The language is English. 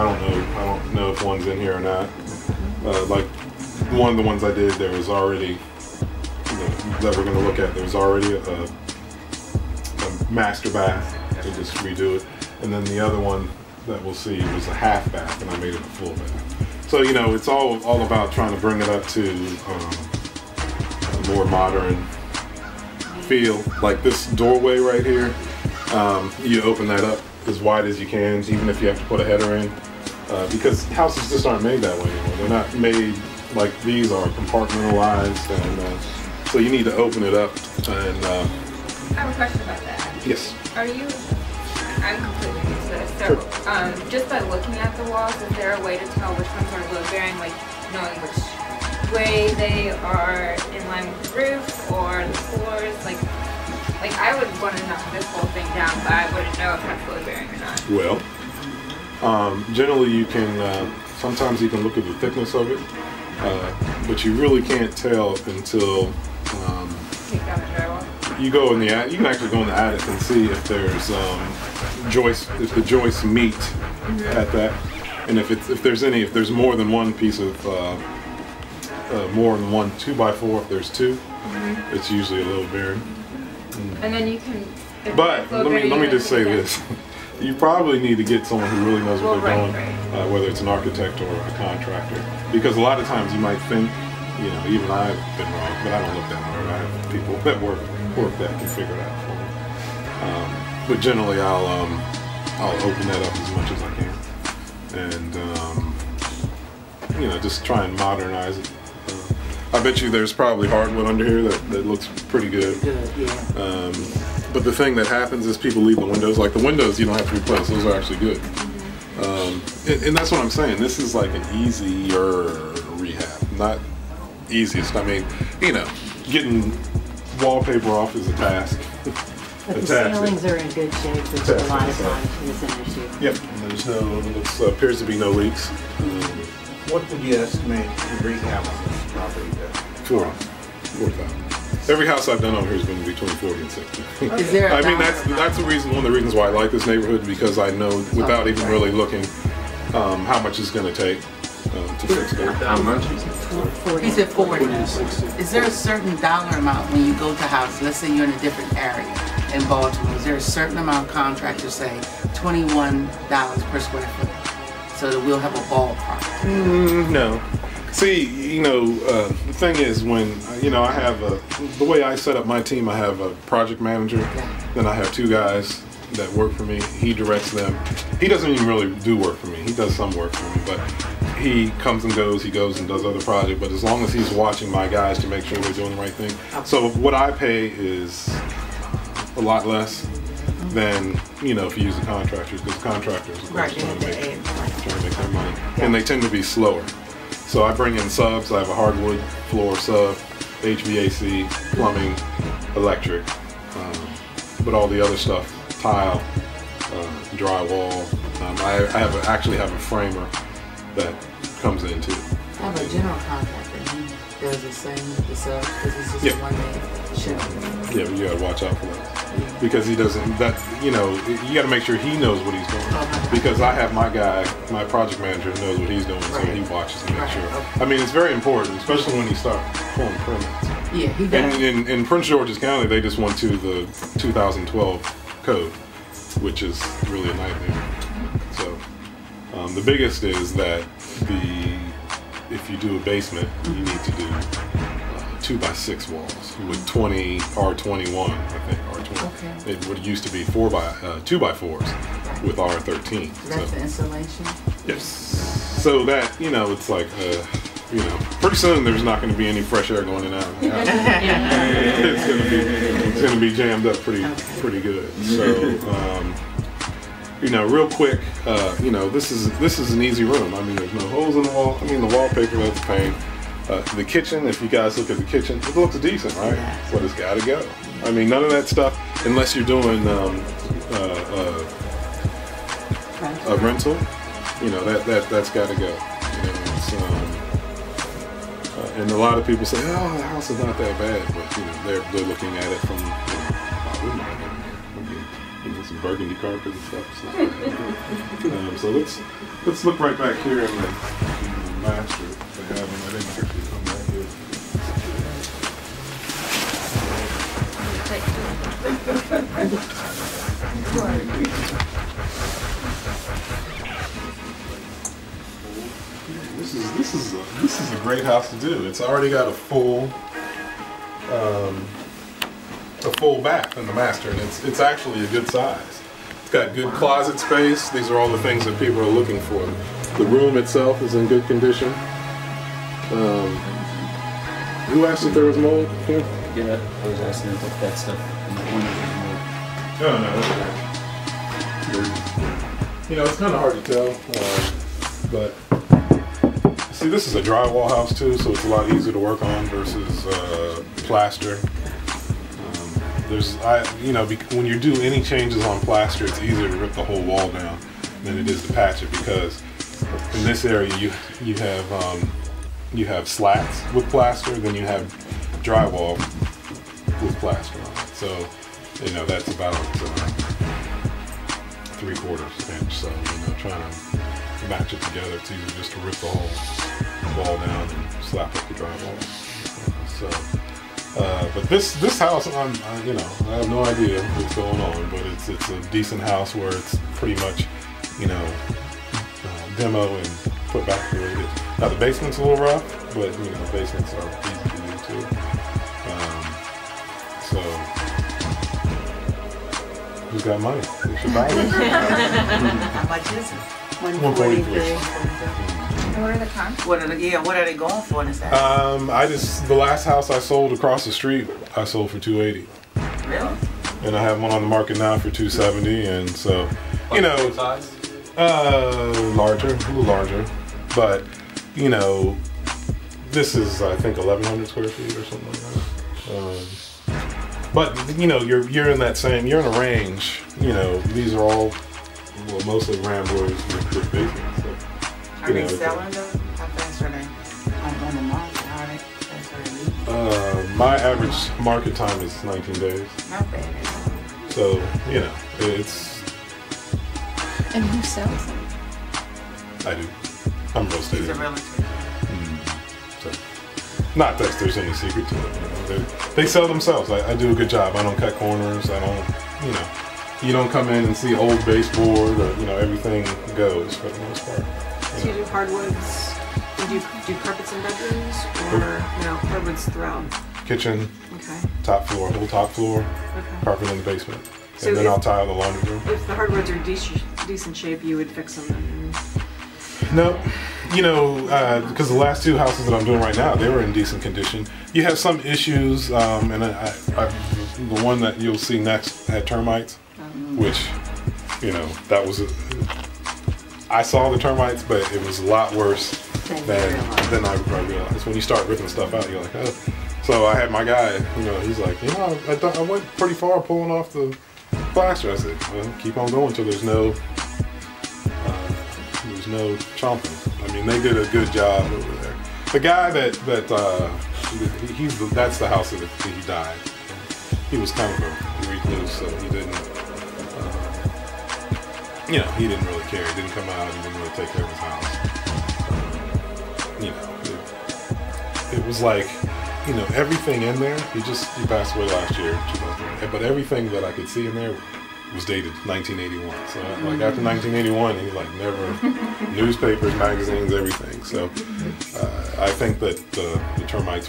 I don't know. I don't know if one's in here or not. Uh, like one of the ones I did, there was already you know, that we're going to look at. There's already a, a master bath. To just redo it, and then the other one that we'll see was a half bath, and I made it a full bath. So you know, it's all all about trying to bring it up to um, a more modern feel. Like this doorway right here, um, you open that up as wide as you can, even if you have to put a header in, uh, because houses just aren't made that way anymore. They're not made like these are compartmentalized, and uh, so you need to open it up. And uh, I have a question about that. yes, Are you? I'm completely new to this. So, um, just by looking at the walls, is there a way to tell which ones are load bearing, like knowing which way they are in line with the roof or the floors? Like, like I would want to knock this whole thing down, but I wouldn't know if that's load bearing or not. Well, um, generally you can, uh, sometimes you can look at the thickness of it, uh, but you really can't tell until um, Take down the drywall. you go in the attic. You can actually go in the attic and see if there's um, joists, if the joists meet at that, and if it's if there's any, if there's more than one piece of, uh, uh, more than one two by four. If there's 2 it's usually a little bearing. And then you can. But let me let me just say this: you probably need to get someone who really knows what Well, they're right, doing, right. Uh, whether it's an architect or a contractor. Because a lot of times you might think, you know, even I've been wrong, but I don't look that hard. I have people that work work that can figure it out for me. Um, but generally, I'll um, I'll open that up as much as I can, and um, you know, just try and modernize it. Uh, I bet you there's probably hardwood under here that, that looks pretty good. Good, yeah. Um, but the thing that happens is people leave the windows. Like the windows, you don't have to replace; those are actually good. Um, and, and that's what I'm saying. This is like an easier rehab, not easiest. I mean, you know, getting wallpaper off is a task. But the Attach ceilings are in good shape, which a lot of times is an issue. Yep. There's no, looks, uh, appears to be no leaks. What would you estimate the rehab on this property at? Four, four thousand. Every house I've done over here has been between forty and sixty. Is there a I mean, that's that's the reason. One of the reasons why I like this neighborhood because I know without even really looking um, how much it's going to take um, to fix it. How much? Forty. He said forty. Is there a certain dollar amount when you go to house, let's say you're in a different area in Baltimore, is there a certain amount contractors say twenty-one dollars per square foot? So that we'll have a ballpark. Mm, no. See, you know, uh, the thing is when you know I have a the way I set up my team, I have a project manager, then I have two guys that work for me. He directs them. He doesn't even really do work for me. He does some work for me, but he comes and goes. He goes and does other projects. But as long as he's watching my guys to make sure they're doing the right thing. So what I pay is a lot less than you know if you use the contractors because contractors of course, Right, trying to make trying to make their money, and they tend to be slower. So I bring in subs. I have a hardwood floor sub, HVAC, plumbing, electric, um, but all the other stuff, tile, uh, drywall. Um, I, I have a, actually have a framer that comes in too. I have a general contractor, he does the same with the subs, because it's just Yeah. one man show. Yeah, but you gotta watch out for that because he doesn't. That you know, you gotta make sure he knows what he's doing. Because I have my guy, my project manager knows what he's doing, so he watches and makes sure. I mean, it's very important, especially when you start pulling permits. Yeah, he And does. in, in Prince George's County, they just went to the 2012 code, which is really a nightmare. So um, the biggest is that the if you do a basement, you need to do uh, two by six walls with 20 R21, I think R20. Okay. It would used to be four by uh, two by fours with R13. That's So- the insulation. Yes. So that you know, it's like uh, you know, pretty soon there's not going to be any fresh air going in and out. Of the house. it's going to be it's going to be jammed up pretty pretty good. So um, you know, real quick, uh, you know, this is this is an easy room. I mean, there's no holes in the wall. I mean, the wallpaper that's a pain. Uh, the kitchen, if you guys look at the kitchen, it looks decent, right? But it's got to go. I mean, none of that stuff, unless you're doing um, uh, uh, a rental, you know that that that's got to go. You know, um, uh, and a lot of people say, "Oh, the house is not that bad," but you know they're they're looking at it from, you know, oh, we might have- we can- some burgundy carpet and stuff. So, um, so let's let's look right back here in the, master. They have. I didn't actually This is this is a, this is a great house to do. It's already got a full um, a full bath in the master, and it's it's actually a good size. It's got good closet space. These are all the things that people are looking for. The room itself is in good condition. Um, who asked if there was mold here? Yeah, I was asking if that stuff No, no. You know, it's kind of hard to tell, uh, but see, this is a drywall house too, so it's a lot easier to work on versus uh, plaster. Um, there's, I, you know, when you do any changes on plaster, it's easier to rip the whole wall down than it is to patch it because in this area you you have um, you have slats with plaster, then you have drywall with plaster. So, you know, that's about uh, three quarters inch. So, you know, trying to match it together, it's easier just to rip the whole wall down and slap up the drywall. So, uh, but this this house, I'm, I, you know, I have no idea what's going on, but it's it's a decent house where it's pretty much, you know, uh, demo and put back the way it is. Now the basement's a little rough, but you know, the basements are easy who's got money? Who should buy this? How much is it? One forty-three. What are the comps? What are the, yeah, what are they going for in this house? Um, I just the last house I sold across the street, I sold for two eighty, Really? and I have one on the market now for two seventy, and so, you know, size? uh, larger, a little larger, but you know, this is I think eleven hundred square feet or something like that. Um, but you know, you're you're in that same, you're in a range. You know, these are all well, mostly ramblers with, with basements. So, Are you they know, it's selling them? How fast are they on, on the market? How are they, fast are they? Uh, my average market time is 19 days. Not bad. So, you know, it's, And who sells them? I do. I'm real estate. He's a agent. realtor. So, not that there's any secret to it. You know, they, they sell themselves. I, I do a good job. I don't cut corners. I don't, you know, you don't come in and see old baseboard or, you know, everything goes for the most part. Do you do hardwoods? Do you do carpets in bedrooms or no hardwoods throughout? Kitchen, Okay. top floor, whole top floor, Okay. carpet in the basement. So and then if- I'll tile the laundry room. If the hardwoods are decent, decent shape, you would fix them. And No, you know, because the last two houses that I'm doing right now, they were in decent condition. You have some issues, um, and I, I, I, the one that you'll see next had termites, which, you know, that was. A, I saw the termites, but it was a lot worse Than than you realized. than I, I realized. When you start ripping stuff out, you're like, oh. So I had my guy, you know, he's like, you know, I, thought I went pretty far pulling off the plaster. I said, well, keep on going until there's no uh, no chomping. I mean, they did a good job over there. The guy that that uh, he's the, that's the house that he died. He was kind of a recluse, so he didn't. Uh, you know, he didn't really care. He didn't come out. He didn't really take care of his house. Um, you know, it, it was like, you know, everything in there. He just he passed away last year, But everything that I could see in there was dated 1981. So like after 1981, he like never newspapers, magazines, everything. So uh, I think that uh, the termites were